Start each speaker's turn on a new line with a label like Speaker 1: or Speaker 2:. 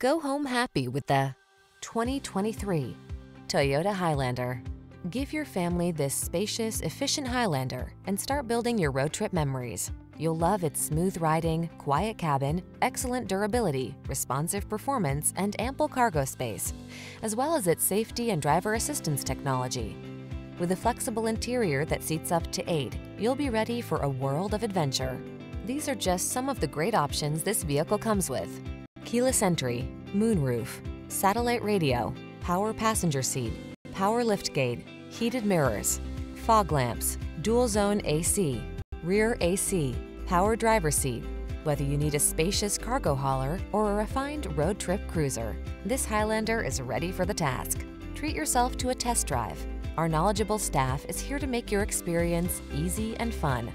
Speaker 1: Go home happy with the 2023 Toyota Highlander. Give your family this spacious, efficient Highlander and start building your road trip memories. You'll love its smooth riding, quiet cabin, excellent durability, responsive performance, and ample cargo space, as well as its safety and driver assistance technology. With a flexible interior that seats up to eight, you'll be ready for a world of adventure. These are just some of the great options this vehicle comes with. Keyless entry, moonroof, satellite radio, power passenger seat, power liftgate, heated mirrors, fog lamps, dual zone AC, rear AC, power driver seat. Whether you need a spacious cargo hauler or a refined road trip cruiser, this Highlander is ready for the task. Treat yourself to a test drive. Our knowledgeable staff is here to make your experience easy and fun.